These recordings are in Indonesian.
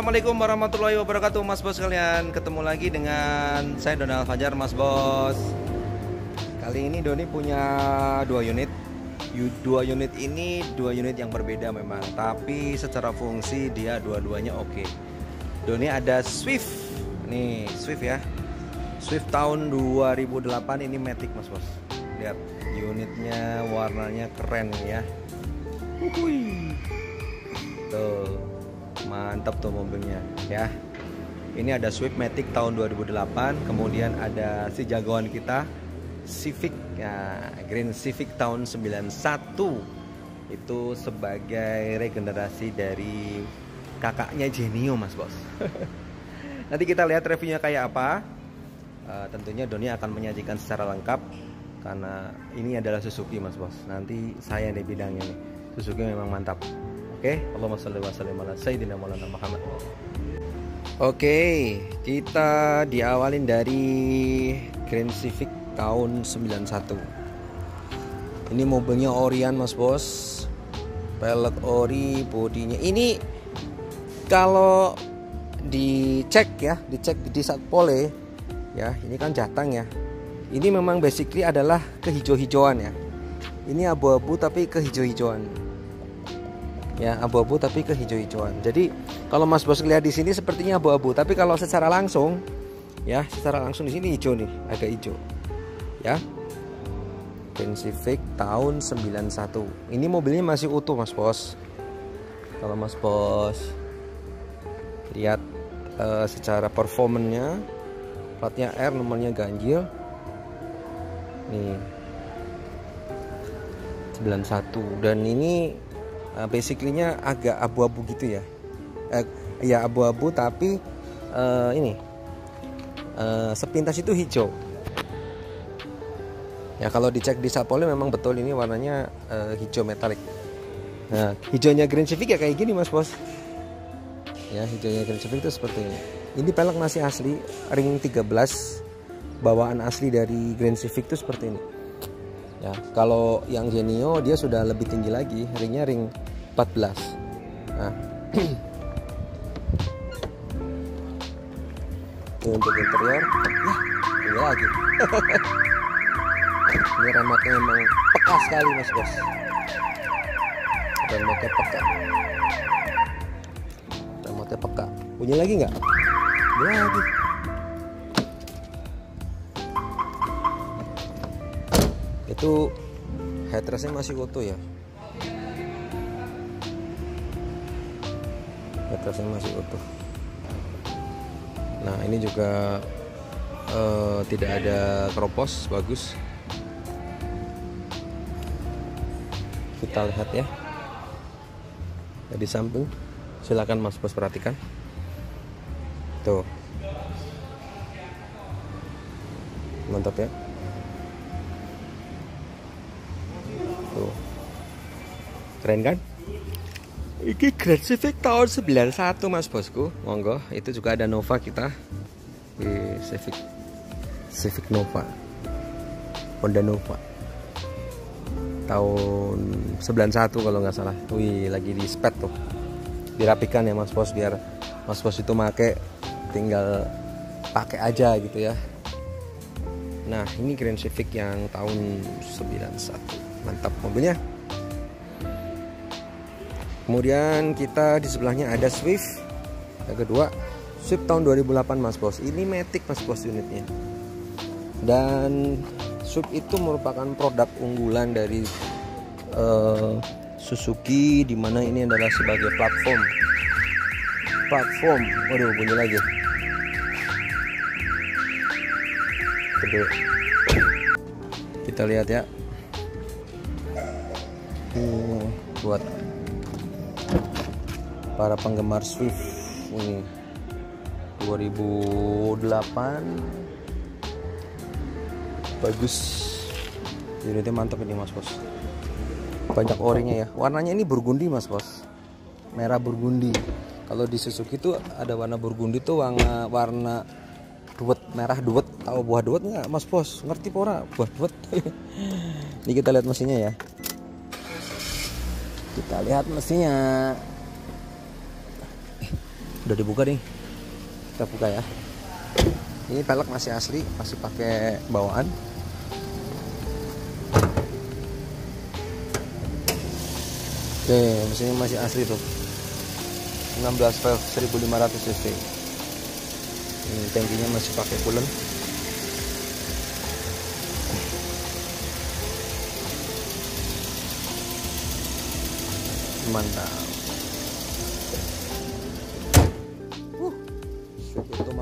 Assalamualaikum warahmatullahi wabarakatuh, Mas Bos kalian. Ketemu lagi dengan saya Donald Fajar, Mas Bos. Kali ini Doni punya dua unit. Dua unit ini dua unit yang berbeda memang, tapi secara fungsi dia dua-duanya oke. Doni ada Swift, nih Swift ya. Swift tahun 2008 ini Matic Mas Bos. Lihat unitnya warnanya keren ya. Tuh mantap tuh mobilnya ya. Ini ada Swift Matic tahun 2008 kemudian ada si jagoan kita Civic ya Green Civic tahun 91 itu sebagai regenerasi dari kakaknya Genio mas bos. Nanti kita lihat reviewnya kayak apa. Uh, tentunya Doni akan menyajikan secara lengkap karena ini adalah Suzuki mas bos. Nanti saya di bidangnya nih. Suzuki memang mantap Oke, okay? Allahumma sholli wa sallim ala sayyidina Muhammad. Oke, okay, kita diawalin dari Grand Civic tahun 91. Ini mobilnya Orion Mas Bos. Pelek ori bodinya. Ini kalau dicek ya, dicek di Satpole ya, ini kan jatang ya. Ini memang basically adalah kehijau-hijauan ya. Ini abu-abu tapi kehijau-hijauan ya abu-abu tapi ke hijau-hijauan. Jadi kalau Mas Bos lihat di sini sepertinya abu-abu, tapi kalau secara langsung ya secara langsung di sini hijau nih, agak hijau. Ya. Grand Civic tahun 91. Ini mobilnya masih utuh Mas Bos. Kalau Mas Bos lihat uh, secara performanya platnya R nomornya ganjil. Nih 91 dan ini uh, basically-nya agak abu-abu gitu ya. Uh, ya abu-abu tapi uh, ini uh, sepintas itu hijau. Ya kalau dicek di Sapole memang betul ini warnanya uh, hijau metalik. Nah hijaunya Green Civic ya kayak gini mas bos. Ya hijaunya Green Civic itu seperti ini. Ini pelek masih asli ring 13 bawaan asli dari Grand Civic itu seperti ini. Ya kalau yang Genio dia sudah lebih tinggi lagi. Ringnya ring 14 nah. Ini untuk interior. Ya ini lagi. Ini remote memang peka sekali mas bos. Remote peka. Remote peka. Punya lagi nggak? Bunyi lagi. Itu headrestnya masih utuh ya headrestnya masih utuh. Nah ini juga uh, tidak ada kropos bagus. Kita lihat ya. Di samping silakan mas bos perhatikan. Tuh. Mantap ya. Tuh. Keren kan? Ini Grand Civic tahun 91 mas bosku. Monggo itu juga ada Nova kita. Di Civic. Civic Nova. Honda Nova. Tahun 91 kalau nggak salah. Wih lagi di spet tuh. Dirapikan ya mas bos biar mas bos itu make tinggal pakai aja gitu ya. Nah ini Grand Civic yang tahun 91 mantap mobilnya kemudian kita di sebelahnya ada Swift yang kedua Swift tahun 2008 mas bos. Ini Matic mas bos unitnya. Dan Swift itu merupakan produk unggulan dari uh, Suzuki di mana ini adalah sebagai platform. Platform. Waduh bunyi lagi. Kedua. kita lihat ya. Hmm, buat para penggemar Swift ini. 2008 bagus. Unitnya mantap ini mas bos. Banyak orinya ya. Warnanya ini burgundi mas bos. Merah burgundi. Kalau di Suzuki itu ada warna burgundi tuh warna warna duet merah duet. Tahu buah duet nggak mas bos? Ngerti pora buah duet. Ini kita lihat mesinnya ya. Kita lihat mesinnya udah dibuka nih. Kita buka ya. Ini pelek masih asli masih pakai bawaan. Oke mesinnya masih asli tuh. 16 valve 1500 cc. Ini tankinya masih pakai coolant mantap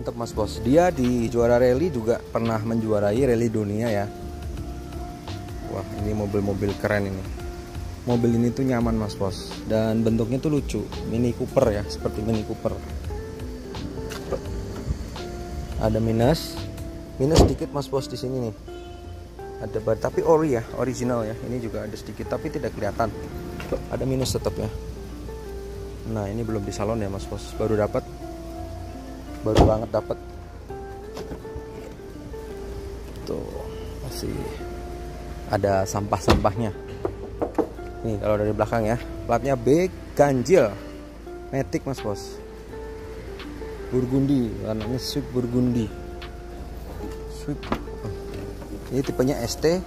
mantap mas bos. Dia di juara rally juga pernah menjuarai rally dunia ya. Wah ini mobil-mobil keren ini. Mobil ini tuh nyaman mas bos. Dan bentuknya tuh lucu. Mini Cooper ya. Seperti Mini Cooper. Ada minus. Minus sedikit mas bos di sini nih. Ada bar tapi ori ya. Original ya. Ini juga ada sedikit tapi tidak kelihatan. Ada minus tetap ya. Nah ini belum di salon ya mas bos. Baru dapat baru banget dapat tuh masih ada sampah-sampahnya. Nih kalau dari belakang ya. Platnya B ganjil. Metik mas bos. Burgundi warnanya sweep burgundi. Sweep ini tipenya ST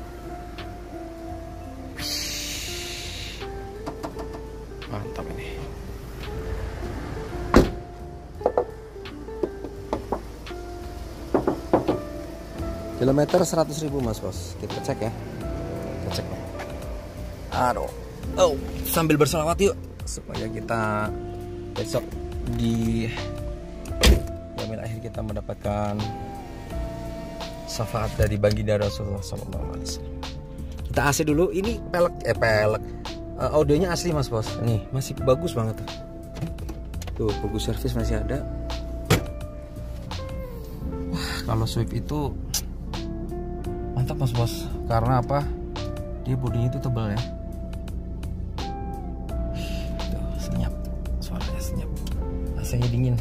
kilometer 100.000 mas bos kita cek ya kita cek ya aduh oh sambil bersalawat yuk supaya kita besok di jamin akhir kita mendapatkan syafaat dari baginda Rasulullah SAW. Kita AC dulu. Ini pelek eh pelek. Uh, audionya asli mas bos. Nih masih bagus banget tuh. Tuh bagus servis masih ada. Wah kalau Swift itu mantap mas bos. Karena apa? Dia bodinya itu tebal ya. Tuh senyap. Suaranya senyap. AC-nya dingin.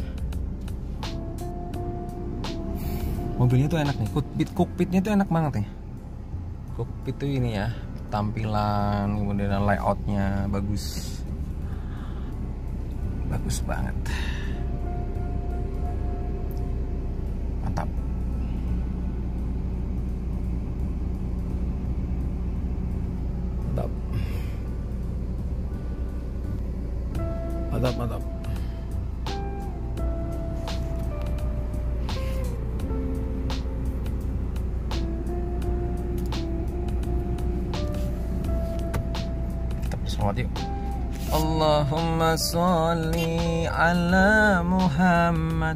mobilnya tuh enak nih cockpit cockpitnya tuh enak banget nih cockpit tuh ini ya tampilan kemudian layoutnya bagus bagus banget Salawat yuk. Allahumma salli ala Muhammad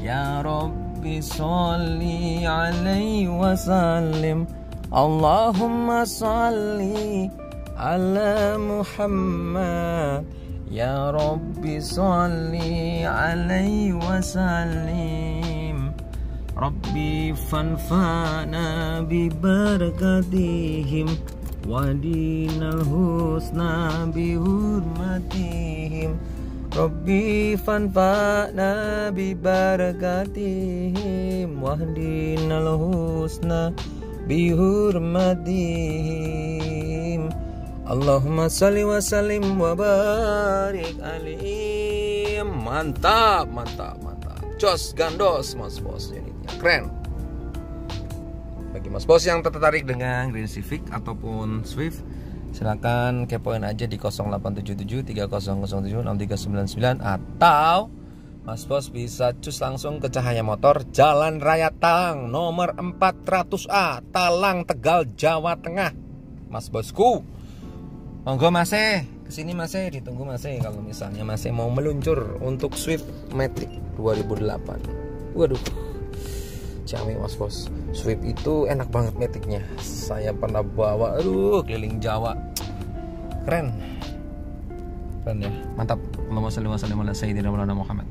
Ya Rabbi salli alaihi wasallim Allahumma salli ala Muhammad Ya Rabbi salli alaihi wasallim Rabbi fanfa'na Wadinal husna bihurmatihim. Rabbi fanfa'na Fanfa Wahdinal husna bihurmatihim. Allahumma salli wa sallim wa barik alim. Mantap, mantap, mantap. Jos gandos mas bos ini Keren bagi mas bos yang tertarik dengan Green Civic ataupun Swift silahkan kepoin aja di 0877 3007 6399 atau Mas Bos bisa cus langsung ke Cahaya Motor Jalan Raya Talang nomor 400A Talang Tegal Jawa Tengah. Mas Bosku Monggo masih ke sini masih ditunggu masih kalau misalnya masih mau meluncur untuk Swift Matic 2008 Waduh Ciawi mas bos. Swift itu enak banget metiknya. Saya pernah bawa Aduh keliling Jawa. Keren. Keren ya. Mantap. Allahumma salli wa sallim ala Sayyidina Muhammad